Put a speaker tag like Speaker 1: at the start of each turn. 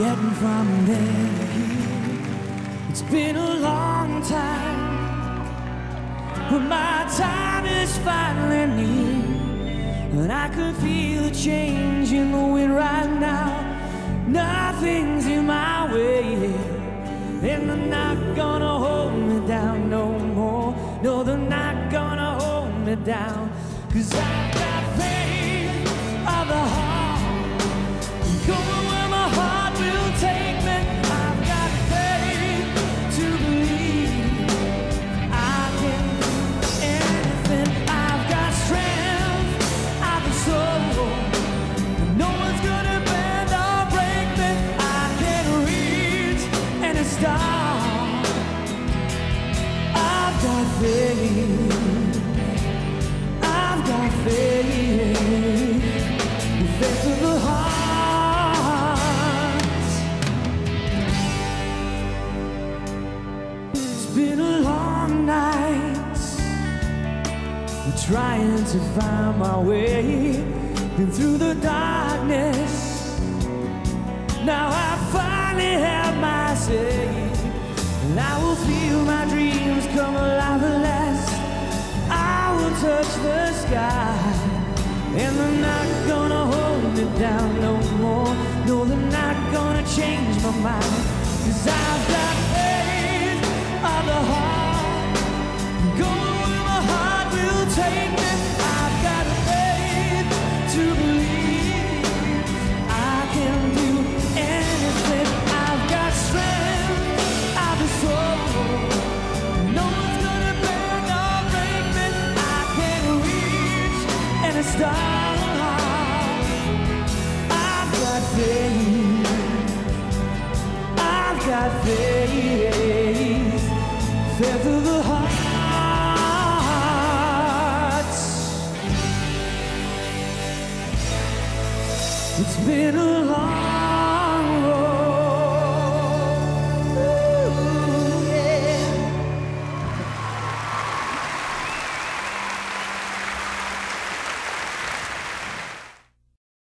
Speaker 1: getting from there to here. It's been a long time, but my time is finally near. And I can feel a change in the wind right now. Nothing's in my way, and they're not gonna hold me down no more. No, they're not gonna hold me down. Cause I've got been a long night. Trying to find my way. Been through the darkness. Now I finally have my say. And I will feel my dreams come alive at last. I will touch the sky. And they're not gonna hold me down no more. No, they're not gonna change my mind. Cause I've got I've got the heart, going where my heart will take me. I've got faith to believe. I can do anything. I've got strength, I've a soul. No one's gonna burn my brains. I can reach and start heart. I've got faith. I've got faith of the heart. It's been a long